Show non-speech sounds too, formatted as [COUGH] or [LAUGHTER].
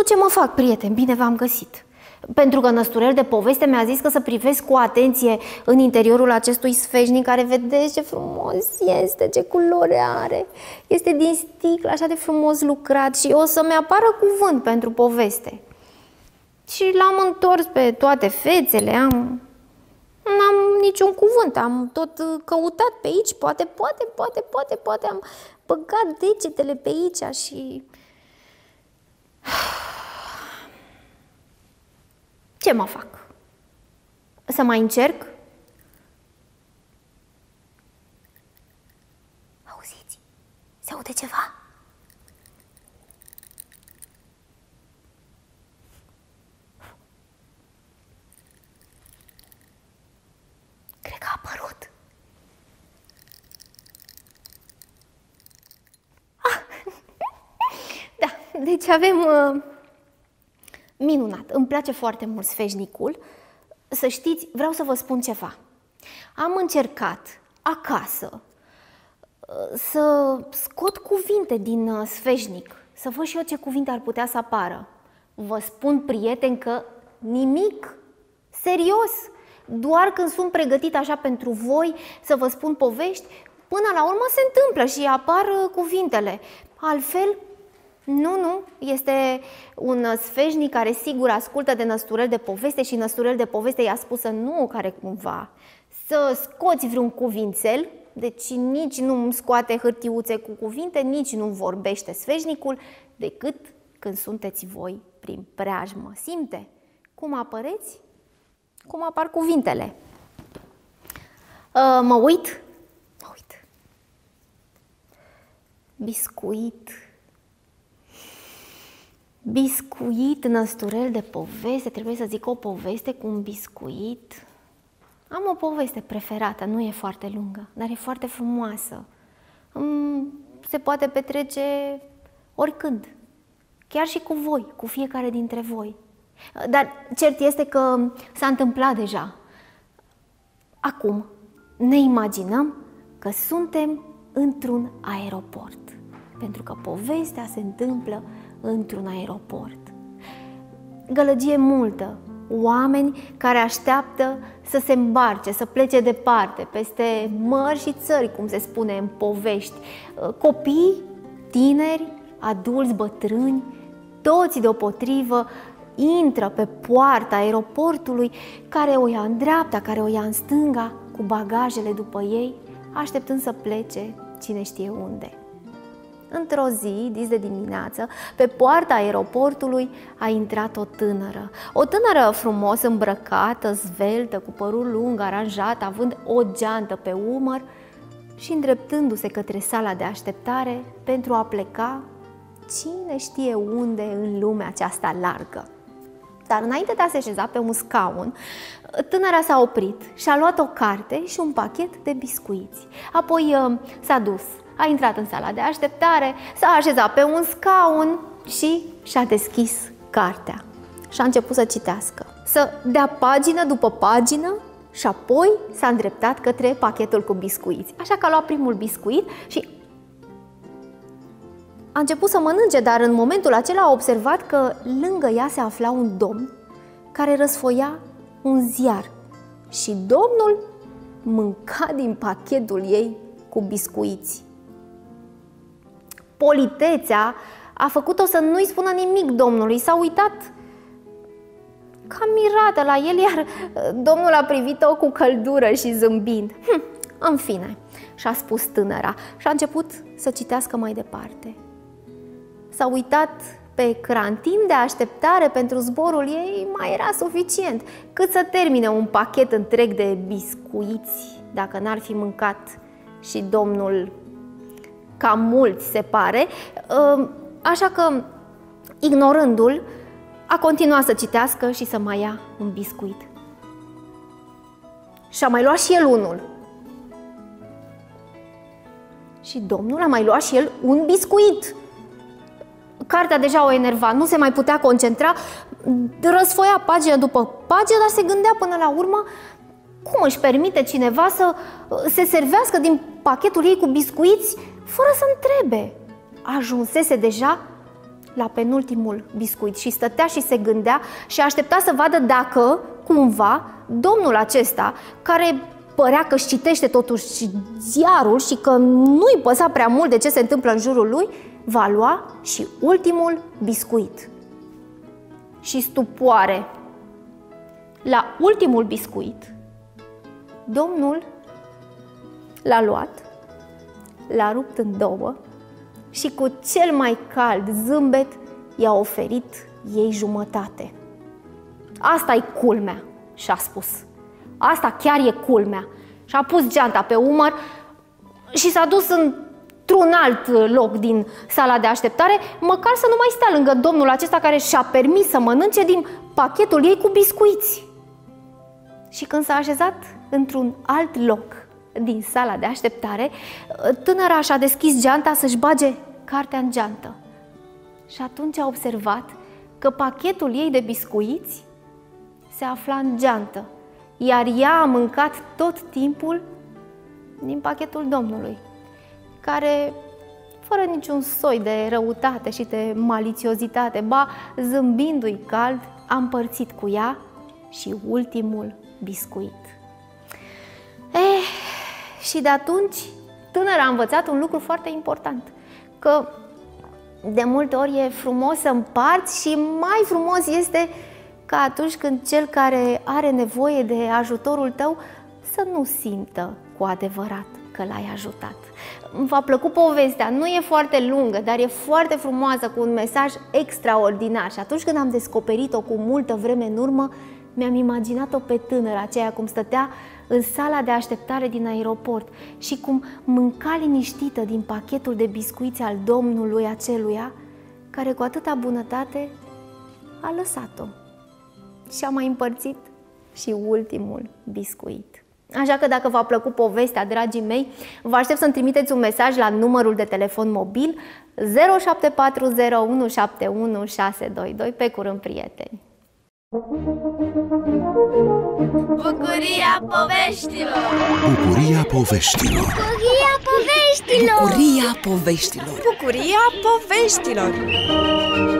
știu ce mă fac, prieten, bine v-am găsit. Pentru că năsturel de poveste mi-a zis că să privesc cu atenție în interiorul acestui sfeșnic care vedeți ce frumos este, ce culoare are. Este din sticlă, așa de frumos lucrat și o să-mi apară cuvânt pentru poveste. Și l-am întors pe toate fețele, am... N-am niciun cuvânt, am tot căutat pe aici, poate, poate, poate, poate, poate, am băgat degetele pe aici și... [SIGHS] Ce mă fac? Să mai încerc? Auziți? Se aude ceva? Deci avem uh, Minunat, îmi place foarte mult sfeșnicul. Să știți, vreau să vă spun ceva. Am încercat acasă uh, să scot cuvinte din uh, sfeșnic, să văd și eu ce cuvinte ar putea să apară. Vă spun, prieten, că nimic, serios, doar când sunt pregătit așa pentru voi să vă spun povești, până la urmă se întâmplă și apar uh, cuvintele. Altfel, nu, nu, este un sfeșnic care sigur ascultă de năsturel de poveste și năsturel de poveste i-a spus să nu care cumva să scoți vreun cuvințel, deci nici nu îmi scoate hârtiuțe cu cuvinte, nici nu vorbește sfeșnicul, decât când sunteți voi prin preajmă. Simte cum apăreți, cum apar cuvintele. Uh, mă uit, mă uit. Biscuit, Biscuit, năsturel de poveste, trebuie să zic o poveste cu un biscuit. Am o poveste preferată, nu e foarte lungă, dar e foarte frumoasă. Se poate petrece oricând, chiar și cu voi, cu fiecare dintre voi. Dar cert este că s-a întâmplat deja. Acum ne imaginăm că suntem într-un aeroport, pentru că povestea se întâmplă într-un aeroport. Gălăgie multă, oameni care așteaptă să se îmbarce, să plece departe, peste mări și țări, cum se spune în povești. Copii, tineri, adulți, bătrâni, toți deopotrivă intră pe poarta aeroportului, care o ia în dreapta, care o ia în stânga, cu bagajele după ei, așteptând să plece cine știe unde. Într-o zi, dis de dimineață, pe poarta aeroportului a intrat o tânără. O tânără frumos îmbrăcată, zveltă, cu părul lung, aranjat, având o geantă pe umăr și îndreptându-se către sala de așteptare pentru a pleca cine știe unde în lumea aceasta largă. Dar înainte de a se șeza pe un scaun, tânăra s-a oprit și a luat o carte și un pachet de biscuiți. Apoi uh, s-a dus a intrat în sala de așteptare, s-a așezat pe un scaun și și-a deschis cartea. Și a început să citească, să dea pagină după pagină și apoi s-a îndreptat către pachetul cu biscuiți. Așa că a luat primul biscuit și a început să mănânce, dar în momentul acela a observat că lângă ea se afla un domn care răsfoia un ziar și domnul mânca din pachetul ei cu biscuiți politețea a făcut-o să nu-i spună nimic domnului, s-a uitat ca mirată la el, iar uh, domnul a privit-o cu căldură și zâmbind. Hm, în fine, și-a spus tânăra și a început să citească mai departe. S-a uitat pe ecran. Timp de așteptare pentru zborul ei mai era suficient cât să termine un pachet întreg de biscuiți, dacă n-ar fi mâncat și domnul cam mulți se pare, ă, așa că, ignorându-l, a continuat să citească și să mai ia un biscuit. Și a mai luat și el unul. Și domnul a mai luat și el un biscuit. Cartea deja o enerva, nu se mai putea concentra, răsfoia pagină după pagină, dar se gândea până la urmă cum își permite cineva să se servească din pachetul ei cu biscuiți fără să întrebe. Ajunsese deja la penultimul biscuit și stătea și se gândea și aștepta să vadă dacă, cumva, domnul acesta, care părea că își citește totuși ziarul și că nu-i păsa prea mult de ce se întâmplă în jurul lui, va lua și ultimul biscuit. Și stupoare. La ultimul biscuit, domnul l-a luat, l-a rupt în două și cu cel mai cald zâmbet i-a oferit ei jumătate. Asta e culmea, și-a spus. Asta chiar e culmea. Și-a pus geanta pe umăr și s-a dus într-un alt loc din sala de așteptare, măcar să nu mai stea lângă domnul acesta care și-a permis să mănânce din pachetul ei cu biscuiți. Și când s-a așezat într-un alt loc din sala de așteptare, tânăra și-a deschis geanta să-și bage cartea în geantă. Și atunci a observat că pachetul ei de biscuiți se afla în geantă, iar ea a mâncat tot timpul din pachetul Domnului, care, fără niciun soi de răutate și de malițiozitate, ba zâmbindu-i cald, a împărțit cu ea și ultimul biscuit. Eh, și de atunci tânăra a învățat un lucru foarte important, că de multe ori e frumos să împarți și mai frumos este ca atunci când cel care are nevoie de ajutorul tău să nu simtă cu adevărat că l-ai ajutat. V-a plăcut povestea, nu e foarte lungă, dar e foarte frumoasă, cu un mesaj extraordinar. Și atunci când am descoperit-o cu multă vreme în urmă, mi-am imaginat-o pe tânără aceea cum stătea în sala de așteptare din aeroport și cum mânca liniștită din pachetul de biscuiți al domnului aceluia, care cu atâta bunătate a lăsat-o și a mai împărțit și ultimul biscuit. Așa că dacă v-a plăcut povestea, dragii mei, vă aștept să-mi trimiteți un mesaj la numărul de telefon mobil 0740171622. Pe curând, prieteni! Bucuria poveștilor! Bucuria poveștilor! Bucuria poveștilor! Bucuria poveștilor! Bucuria poveștilor!